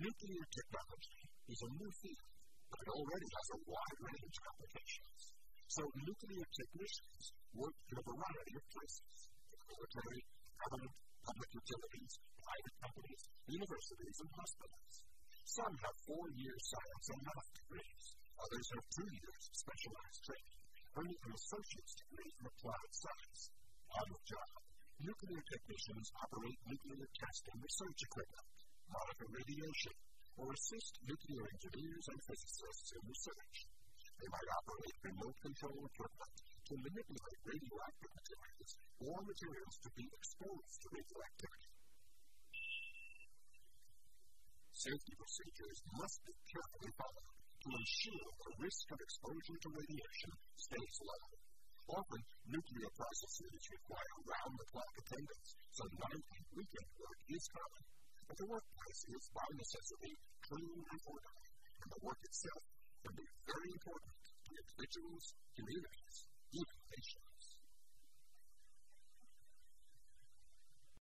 Nuclear technology is a new field, but it already has a wide range of applications. So nuclear technicians work in a variety of places military, government, public utilities, private companies, universities, and hospitals. Some have four-year science and math degrees, others have two years of specialized training, earning an associate's degree in applied science. On the job, nuclear technicians operate nuclear test and research equipment, monitor radiation, or assist nuclear engineers and physicists in research. They might operate remote control equipment to manipulate radioactive materials or materials to be exposed to radioactivity. Safety procedures must be carefully followed to ensure the risk of exposure to radiation stays low. Often, nuclear processes require round the clock attendance, so night and weekend work is common. But the workplace is, by necessity, clean and orderly, and the work itself can be very important to individuals, communities, even nations.